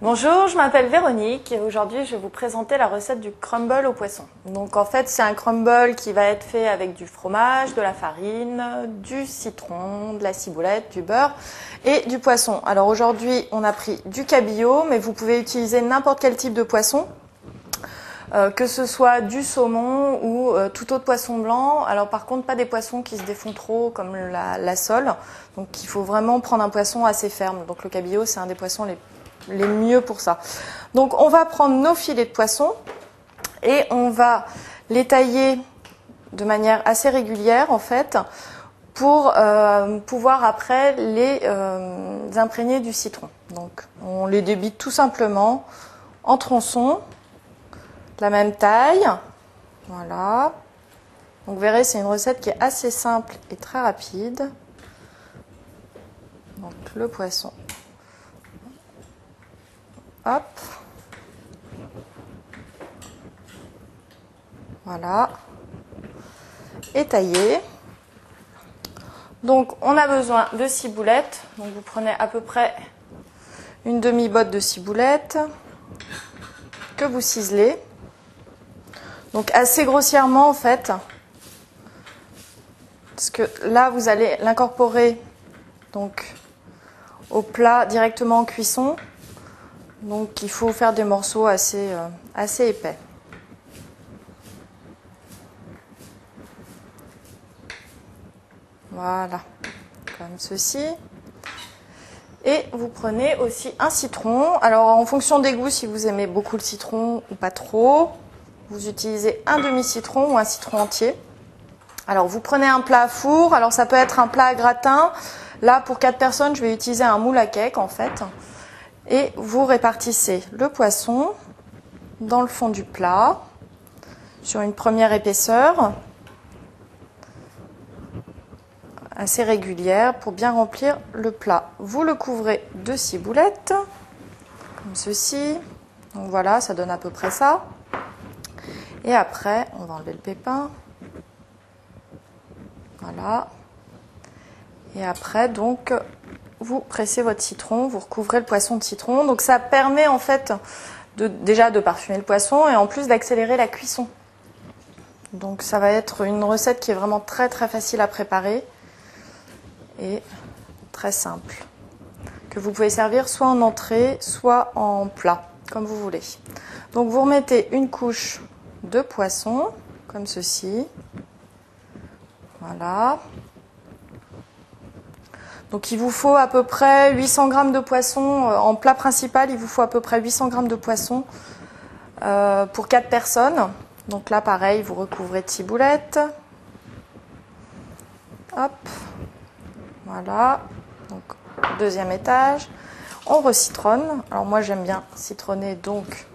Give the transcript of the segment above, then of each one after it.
Bonjour, je m'appelle Véronique et aujourd'hui je vais vous présenter la recette du crumble au poisson. Donc en fait c'est un crumble qui va être fait avec du fromage, de la farine, du citron, de la ciboulette, du beurre et du poisson. Alors aujourd'hui on a pris du cabillaud mais vous pouvez utiliser n'importe quel type de poisson. Euh, que ce soit du saumon ou euh, tout autre poisson blanc. Alors par contre pas des poissons qui se défont trop comme la, la sole. Donc il faut vraiment prendre un poisson assez ferme. Donc le cabillaud c'est un des poissons les les mieux pour ça. Donc on va prendre nos filets de poisson et on va les tailler de manière assez régulière en fait pour euh, pouvoir après les euh, imprégner du citron. Donc on les débite tout simplement en tronçons, la même taille. Voilà. Donc vous verrez, c'est une recette qui est assez simple et très rapide. Donc le poisson Voilà. Et taillé. Donc on a besoin de ciboulettes. Donc vous prenez à peu près une demi-botte de ciboulette que vous ciselez. Donc assez grossièrement en fait. Parce que là vous allez l'incorporer donc au plat directement en cuisson. Donc il faut faire des morceaux assez, euh, assez épais. Voilà, comme ceci. Et vous prenez aussi un citron. Alors en fonction des goûts, si vous aimez beaucoup le citron ou pas trop, vous utilisez un demi-citron ou un citron entier. Alors vous prenez un plat à four. Alors ça peut être un plat à gratin. Là pour 4 personnes, je vais utiliser un moule à cake en fait et vous répartissez le poisson dans le fond du plat sur une première épaisseur assez régulière pour bien remplir le plat. Vous le couvrez de ciboulettes comme ceci. Donc voilà, ça donne à peu près ça. Et après, on va enlever le pépin. Voilà. Et après, donc, vous pressez votre citron, vous recouvrez le poisson de citron. Donc ça permet en fait déjà de parfumer le poisson et en plus d'accélérer la cuisson. Donc ça va être une recette qui est vraiment très très facile à préparer et très simple. Que vous pouvez servir soit en entrée, soit en plat, comme vous voulez. Donc vous remettez une couche de poisson, comme ceci. Voilà. Donc il vous faut à peu près 800 grammes de poisson. Euh, en plat principal, il vous faut à peu près 800 grammes de poisson euh, pour 4 personnes. Donc là, pareil, vous recouvrez de ciboulette. Hop. Voilà. Donc deuxième étage. On recitronne. Alors moi, j'aime bien citronner, donc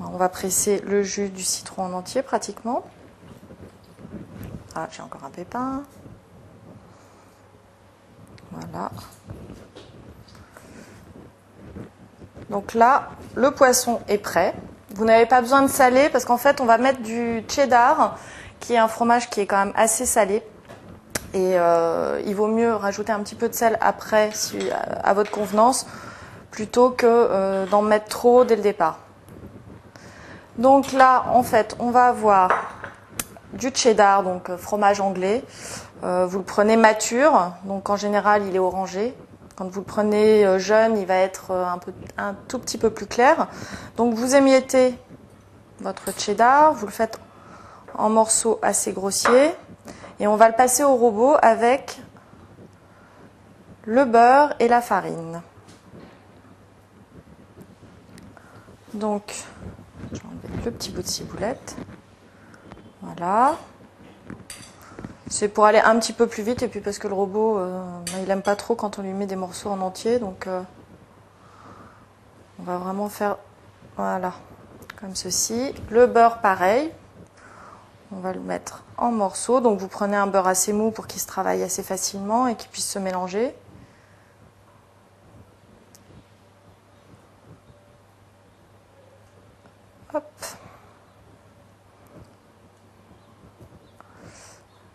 on va presser le jus du citron en entier pratiquement. Ah, j'ai encore un pépin. Donc là, le poisson est prêt. Vous n'avez pas besoin de saler parce qu'en fait, on va mettre du cheddar, qui est un fromage qui est quand même assez salé. Et euh, il vaut mieux rajouter un petit peu de sel après, à votre convenance, plutôt que euh, d'en mettre trop dès le départ. Donc là, en fait, on va avoir du cheddar, donc euh, fromage anglais. Euh, vous le prenez mature, donc en général il est orangé. Quand vous le prenez euh, jeune, il va être un, un tout petit peu plus clair. Donc vous émiettez votre cheddar, vous le faites en morceaux assez grossiers et on va le passer au robot avec le beurre et la farine. Donc, je vais enlever le petit bout de ciboulette. Voilà. C'est pour aller un petit peu plus vite et puis parce que le robot, euh, bah, il aime pas trop quand on lui met des morceaux en entier. Donc euh, on va vraiment faire, voilà, comme ceci. Le beurre, pareil. On va le mettre en morceaux. Donc vous prenez un beurre assez mou pour qu'il se travaille assez facilement et qu'il puisse se mélanger. Hop.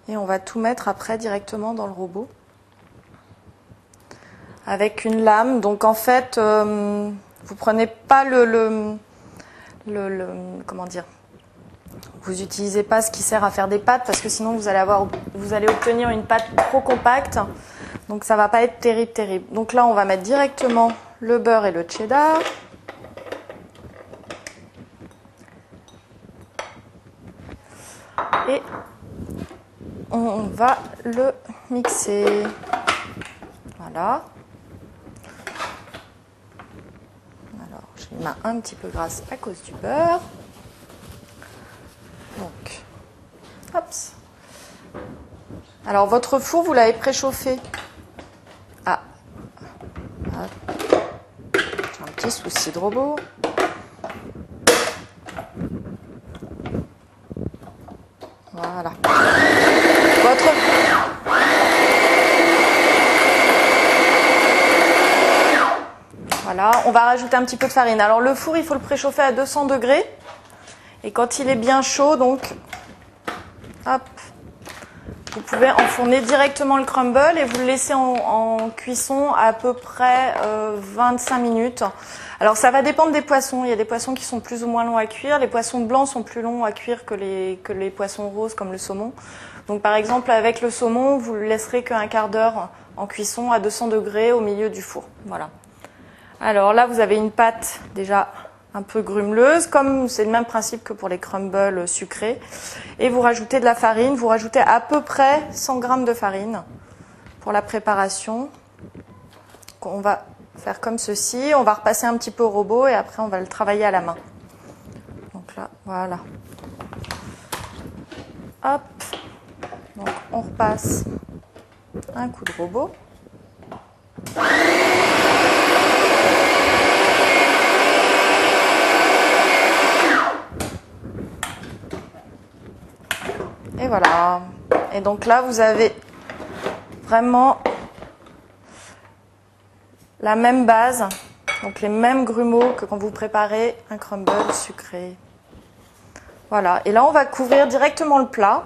Et on va tout mettre après directement dans le robot. Avec une lame. Donc en fait, euh, vous prenez pas le, le, comment dire vous n'utilisez pas ce qui sert à faire des pâtes parce que sinon vous allez avoir vous allez obtenir une pâte trop compacte donc ça va pas être terrible terrible donc là on va mettre directement le beurre et le cheddar et on va le mixer voilà main un petit peu grasse à cause du beurre. Donc, hop. Alors, votre four, vous l'avez préchauffé. Ah. J'ai un petit souci de robot. Voilà. Votre On va rajouter un petit peu de farine. Alors le four, il faut le préchauffer à 200 degrés. Et quand il est bien chaud, donc, hop, vous pouvez enfourner directement le crumble et vous le laissez en, cuisson à, peu près 25 euh, minutes. Alors ça va dépendre des poissons. Il y a des poissons qui sont plus ou moins longs à cuire. Les poissons blancs sont plus longs à cuire que les, que les poissons roses comme le saumon. Donc par exemple avec le saumon, vous le laisserez qu'un quart d'heure en cuisson à 200 degrés au milieu du four. Voilà. Alors là, vous avez une pâte déjà un peu grumeleuse, comme c'est le même principe que pour les crumbles sucrés. Et vous rajoutez de la farine, vous rajoutez à peu près 100 g de farine pour la préparation. On va faire comme ceci, on va repasser un petit peu au robot et après on va le travailler à la main. Donc là, voilà. Hop. Donc on repasse un coup de robot. Et voilà. Et donc là, vous avez vraiment la même base, donc les mêmes grumeaux que quand vous préparez un crumble sucré. Voilà. Et là, on va couvrir directement le plat.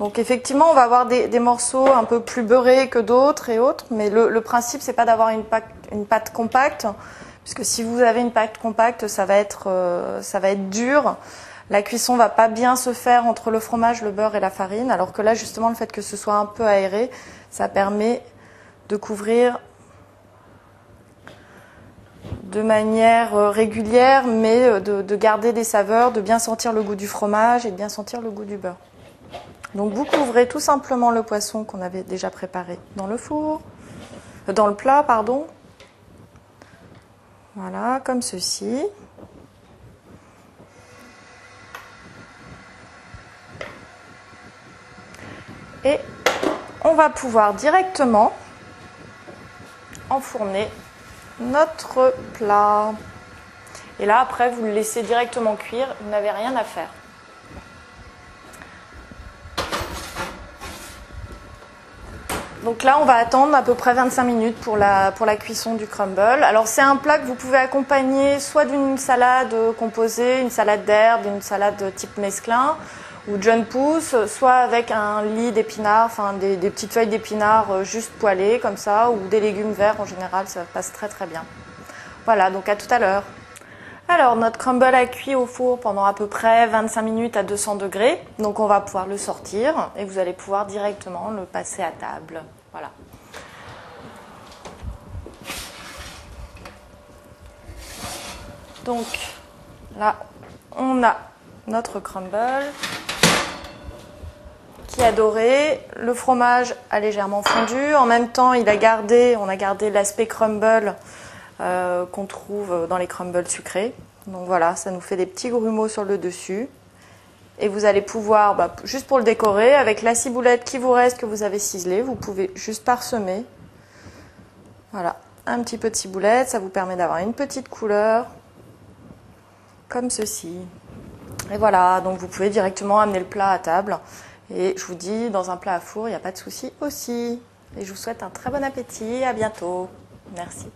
Donc effectivement, on va avoir des, morceaux un peu plus beurrés que d'autres et autres, mais le, le principe, c'est pas d'avoir une, pâte compacte, puisque si vous avez une pâte compacte, ça va être, euh, ça va être dur. La cuisson va pas bien se faire entre le fromage, le beurre et la farine, alors que là, justement, le fait que ce soit un peu aéré, ça permet de couvrir de manière euh, régulière, mais euh, de, garder des saveurs, de bien sentir le goût du fromage et de bien sentir le goût du beurre. Donc vous couvrez tout simplement le poisson qu'on avait déjà préparé dans le four, euh, dans le plat, pardon. Voilà, comme ceci. Et on va pouvoir directement enfourner notre plat. Et là, après, vous le laissez directement cuire, vous n'avez rien à faire. Donc là, on va attendre à peu près 25 minutes pour la, pour la cuisson du crumble. Alors c'est un plat que vous pouvez accompagner soit d'une salade composée, une salade d'herbe, une salade type mesclin, ou John Pousse, soit avec un lit d'épinards, enfin des, petites feuilles d'épinards euh, juste poêlées comme ça, ou des légumes verts en général, ça passe très très bien. Voilà, donc à tout à l'heure. Alors notre crumble a cuit au four pendant à peu près 25 minutes à 200 degrés, donc on va pouvoir le sortir et vous allez pouvoir directement le passer à table. Voilà. Donc là, on a notre crumble qui a doré. Le fromage a légèrement fondu. En même temps, il a gardé, on a gardé l'aspect crumble euh, qu'on trouve dans les crumbles sucrés. Donc voilà, ça nous fait des petits grumeaux sur le dessus. Et vous allez pouvoir, bah, juste pour le décorer, avec la ciboulette qui vous reste, que vous avez ciselée, vous pouvez juste parsemer. Voilà, un petit peu de ciboulette, ça vous permet d'avoir une petite couleur, comme ceci. Et voilà, donc vous pouvez directement amener le plat à table. Et je vous dis, dans un plat à four, il n'y a pas de souci aussi. Et je vous souhaite un très bon appétit. À bientôt. Merci.